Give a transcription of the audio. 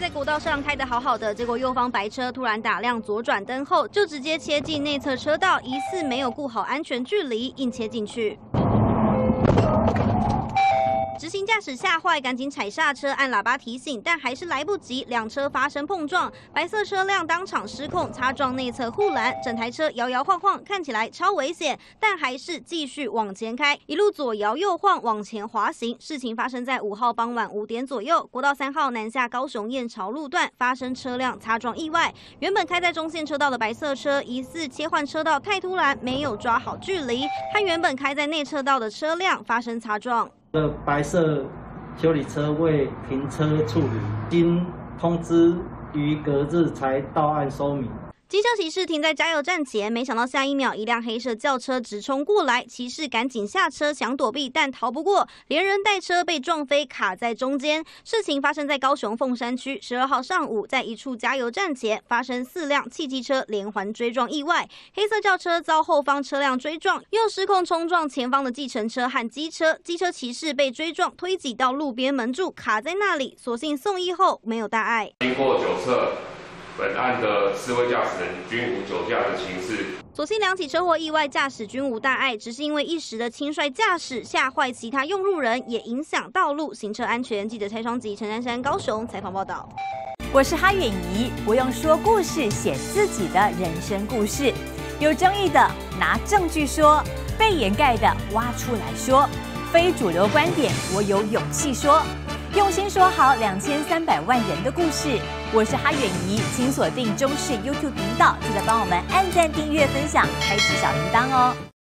在国道上开得好好的，结果右方白车突然打亮左转灯后，就直接切进内侧车道，疑似没有顾好安全距离，硬切进去。新驾驶吓坏，赶紧踩刹车，按喇叭提醒，但还是来不及，两车发生碰撞，白色车辆当场失控，擦撞内侧护栏，整台车摇摇晃晃，看起来超危险，但还是继续往前开，一路左摇右晃往前滑行。事情发生在五号傍晚五点左右，国道三号南下高雄燕巢路段发生车辆擦撞意外，原本开在中线车道的白色车疑似切换车道太突然，没有抓好距离，和原本开在内车道的车辆发生擦撞。的白色修理车为停车处理，经通知于隔日才到案说明。机车骑士停在加油站前，没想到下一秒一辆黑色轿车直冲过来，骑士赶紧下车想躲避，但逃不过，连人带车被撞飞，卡在中间。事情发生在高雄凤山区十二号上午，在一处加油站前发生四辆汽机车连环追撞意外，黑色轿车遭后方车辆追撞，又失控冲撞前方的计程车和机车，机车骑士被追撞推挤到路边门柱，卡在那里，所幸送医后没有大碍。经过九测。本案的四位驾驶人均无酒驾的情势。所幸两起车祸意外驾驶均无大碍，只是因为一时的轻率驾驶吓坏其他用路人，也影响道路行车安全。记者蔡双吉、陈珊珊高雄采访报道。我是哈远怡，不用说故事，写自己的人生故事。有争议的拿证据说，被掩盖的挖出来说，非主流观点我有勇气说。用心说好两千三百万人的故事，我是哈远怡，请锁定中视 YouTube 频道，记得帮我们按赞、订阅、分享、开启小铃铛哦。